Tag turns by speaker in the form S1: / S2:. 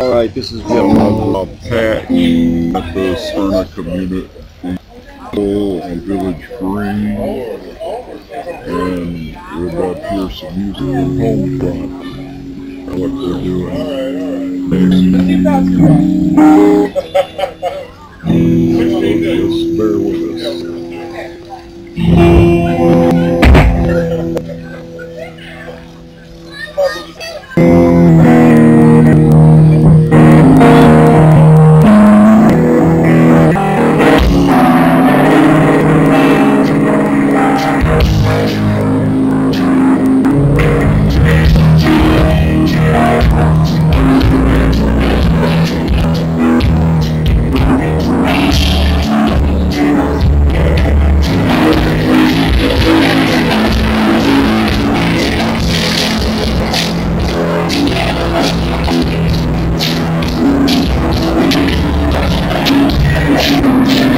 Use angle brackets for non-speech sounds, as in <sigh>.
S1: Alright, this is Jim.
S2: uh, Pat at the Smyrna Community on Village Green. And we're about to hear some music from Homefront. What they're doing. Just bear <laughs> with us.
S3: Yeah.